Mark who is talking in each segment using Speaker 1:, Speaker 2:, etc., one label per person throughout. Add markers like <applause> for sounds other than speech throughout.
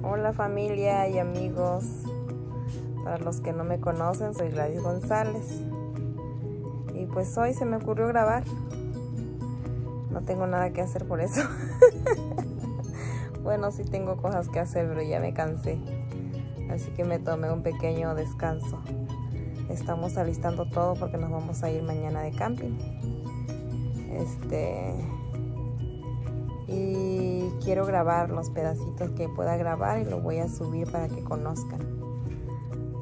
Speaker 1: Hola familia y amigos. Para los que no me conocen, soy Gladys González. Y pues hoy se me ocurrió grabar. No tengo nada que hacer por eso. <laughs> bueno, sí tengo cosas que hacer, pero ya me cansé. Así que me tomé un pequeño descanso. Estamos alistando todo porque nos vamos a ir mañana de camping. Este quiero grabar los pedacitos que pueda grabar y lo voy a subir para que conozcan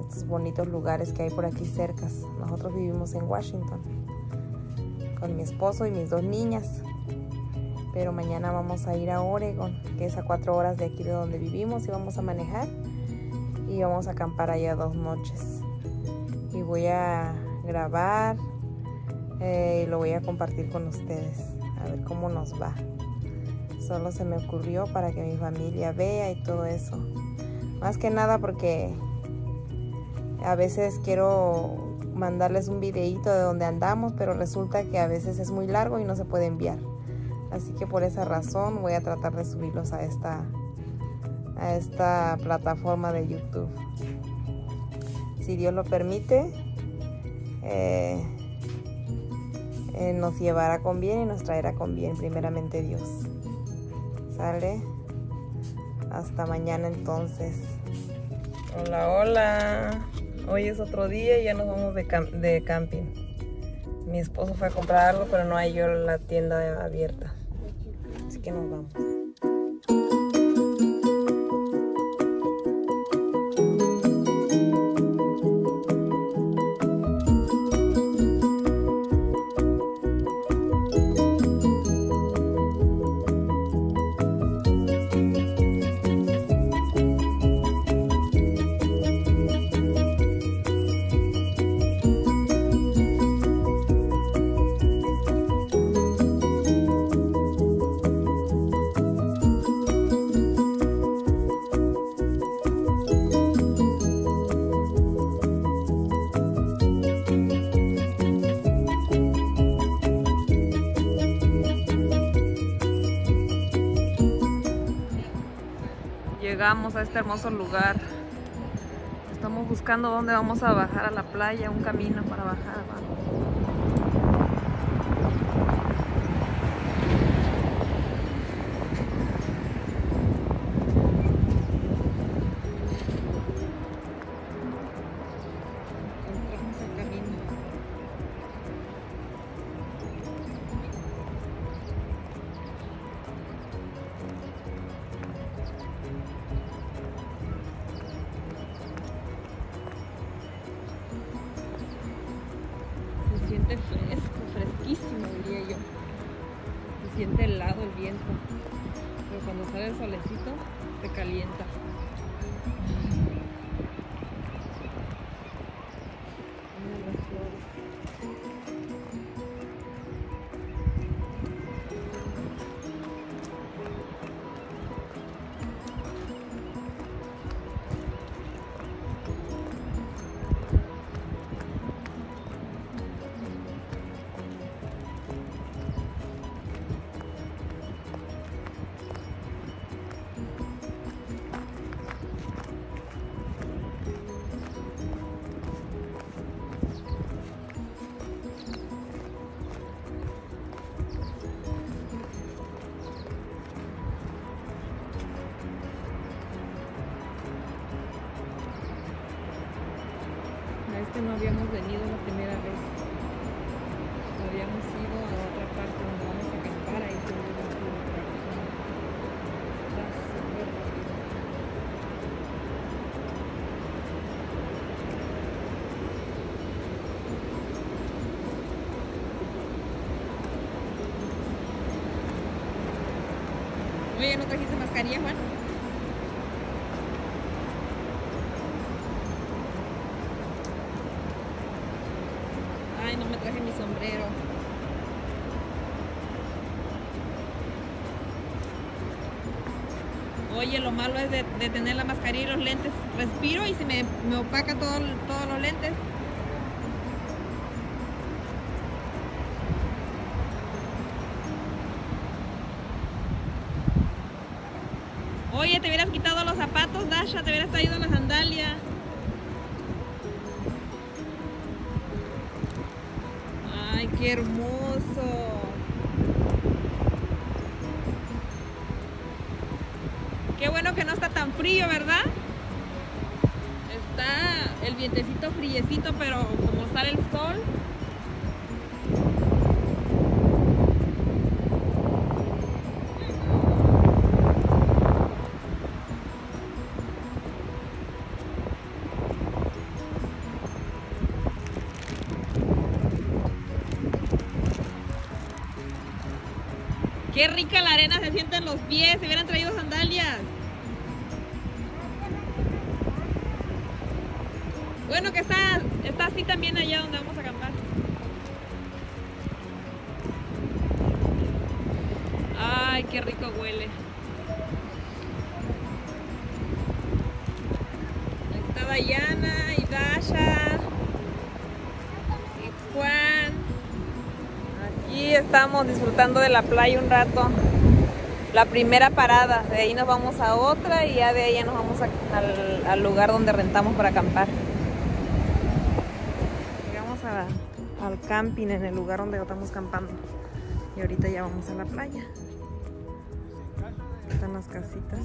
Speaker 1: estos bonitos lugares que hay por aquí cerca. Nosotros vivimos en Washington con mi esposo y mis dos niñas. Pero mañana vamos a ir a Oregon, que es a cuatro horas de aquí de donde vivimos y vamos a manejar y vamos a acampar allá dos noches. Y voy a grabar eh, y lo voy a compartir con ustedes a ver cómo nos va. Solo se me ocurrió para que mi familia vea y todo eso. Más que nada porque a veces quiero mandarles un videito de donde andamos, pero resulta que a veces es muy largo y no se puede enviar. Así que por esa razón voy a tratar de subirlos a esta, a esta plataforma de YouTube. Si Dios lo permite, eh, eh, nos llevará con bien y nos traerá con bien, primeramente Dios. ¿Sale? Hasta mañana entonces. Hola, hola. Hoy es otro día y ya nos vamos de, de camping. Mi esposo fue a comprar algo, pero no hay yo la tienda abierta. Así que nos vamos. Llegamos a este hermoso lugar. Estamos buscando dónde vamos a bajar a la playa, un camino para bajar. Calienta. Sombrero. Oye, lo malo es de, tener la mascarilla y los lentes. Respiro y se me, me opaca todo, todos los lentes. Oye, te hubieras quitado los zapatos, Dasha, te hubieras traído la sandalia. Qué hermoso. Qué bueno que no está tan frío, ¿verdad? Está el vientecito friecito, pero como sale el sol, Qué rica la arena se sienten los pies, se hubieran traído sandalias. Bueno que está, está así también allá donde vamos a acampar. Ay, qué rico huele. Está Dayana y Dasha estamos disfrutando de la playa un rato. La primera parada, de ahí nos vamos a otra y ya de ahí ya nos vamos al, al, lugar donde rentamos para acampar. Llegamos a, al camping en el lugar donde estamos campando y ahorita ya vamos a la playa. Están las casitas.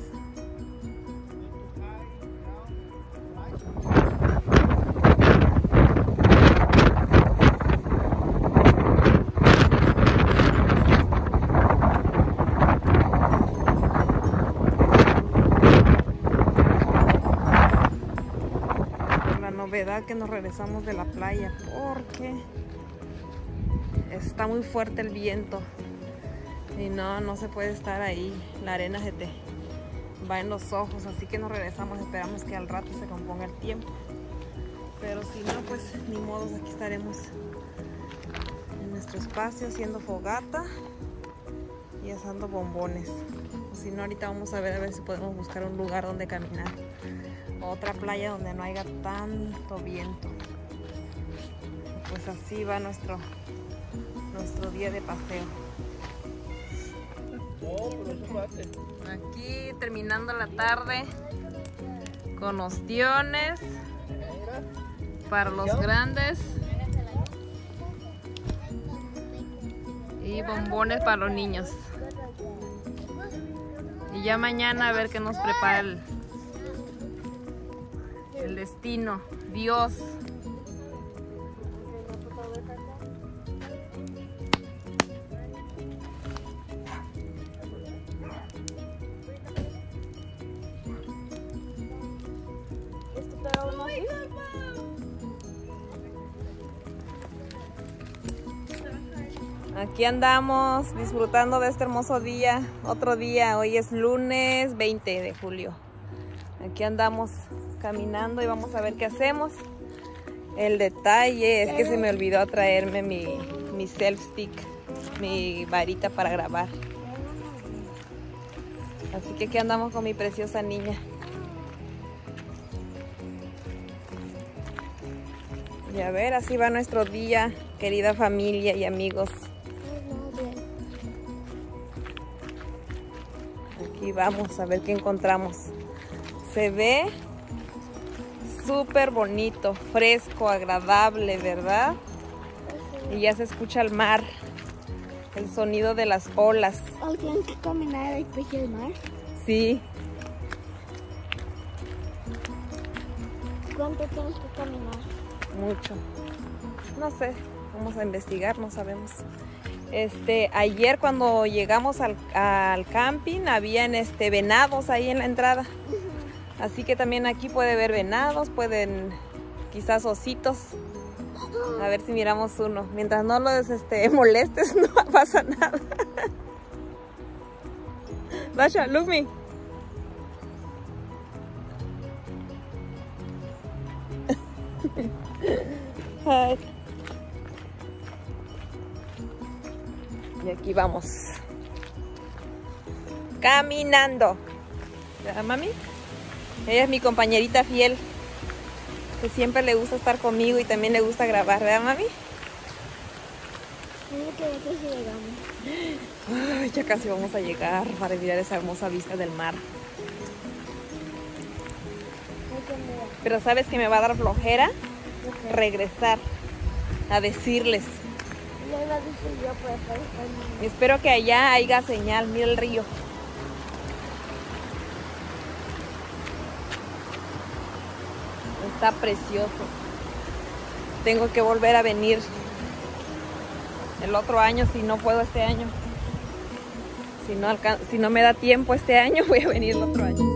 Speaker 1: Que nos regresamos de la playa porque está muy fuerte el viento y no, no se puede estar ahí, la arena se te va en los ojos, así que nos regresamos, esperamos que al rato se componga el tiempo. Pero si no, pues ni modo, aquí estaremos en nuestro espacio haciendo fogata y asando bombones. si no, ahorita vamos a ver a ver si podemos buscar un lugar donde caminar otra playa donde no haya tanto viento. Pues así va nuestro, nuestro día de paseo. Aquí terminando la tarde con ostiones para los grandes y bombones para los niños. Y ya mañana a ver qué nos prepara el, destino, Dios. Aquí andamos disfrutando de este hermoso día, otro día, hoy es lunes 20 de julio. Aquí andamos caminando y vamos a ver qué hacemos. El detalle es que se me olvidó traerme mi, mi self stick, mi varita para grabar. Así que aquí andamos con mi preciosa niña. Y a ver, así va nuestro día, querida familia y amigos. Aquí vamos a ver qué encontramos. Se ve súper bonito, fresco, agradable, ¿verdad? Y ya se escucha el mar, el sonido de las olas.
Speaker 2: ¿Alguien que caminar pie del mar?
Speaker 1: Sí.
Speaker 2: ¿Cuánto tienes que caminar?
Speaker 1: Mucho. No sé, vamos a investigar, no sabemos. Este, ayer cuando llegamos al, al camping habían este venados ahí en la entrada. Así que también aquí puede ver venados, pueden quizás ositos. A ver si miramos uno. Mientras no los este, <laughs> molestes, no pasa nada. <laughs> Dasha, look me. <laughs> Y aquí vamos. Caminando. ¿Ya, mami? Ella es mi compañerita fiel, que siempre le gusta estar conmigo y también le gusta grabar, ¿verdad, mami? Ay, ya casi vamos a llegar para mirar esa hermosa vista del mar. Pero sabes que me va a dar flojera regresar a decirles.
Speaker 2: Pues,
Speaker 1: Espero que allá haya señal. Mira el río. Está precioso. Tengo que volver a venir el otro año si no puedo este año. Si no, si no me da tiempo este año, <laughs> voy a venir el otro año.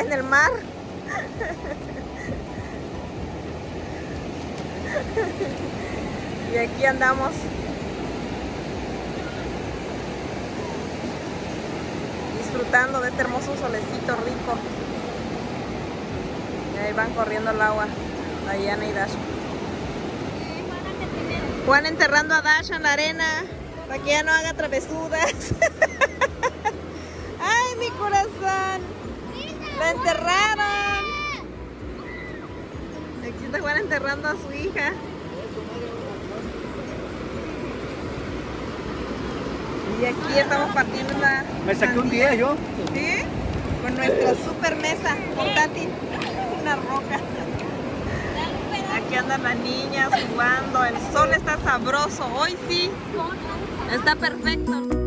Speaker 1: En el mar. y aquí andamos. Disfrutando de este hermoso solecito rico. Y ahí van corriendo el agua. Diana y Dasha. Juan enterrando a Dasha en la arena para que ya no haga travesuras. <laughs> ¡Ay, mi corazón! ¡La enterraron! Aquí está Juan enterrando a su hija. Y aquí estamos partiendo la.
Speaker 3: Me saqué un día yo.
Speaker 1: ¿Sí? Con nuestra super mesa portátil. Una roca. Aquí andan las niñas jugando. El sol está sabroso. Hoy sí. Está perfecto.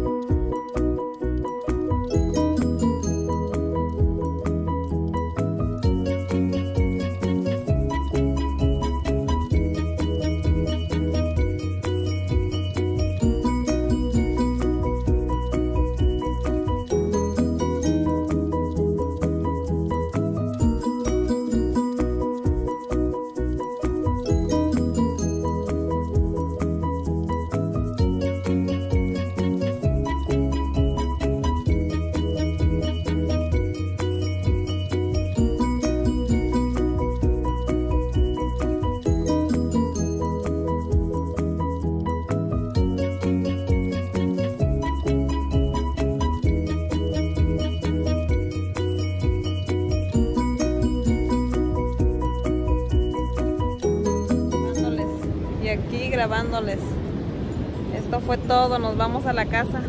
Speaker 1: Esto fue todo, nos vamos a la casa.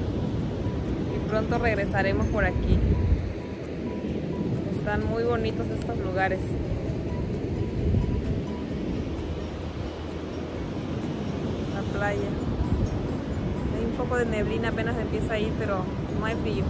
Speaker 1: Y pronto regresaremos por aquí. Están muy bonitos estos lugares. La playa. Hay un poco de neblina, apenas empieza a ir, pero no hay frío.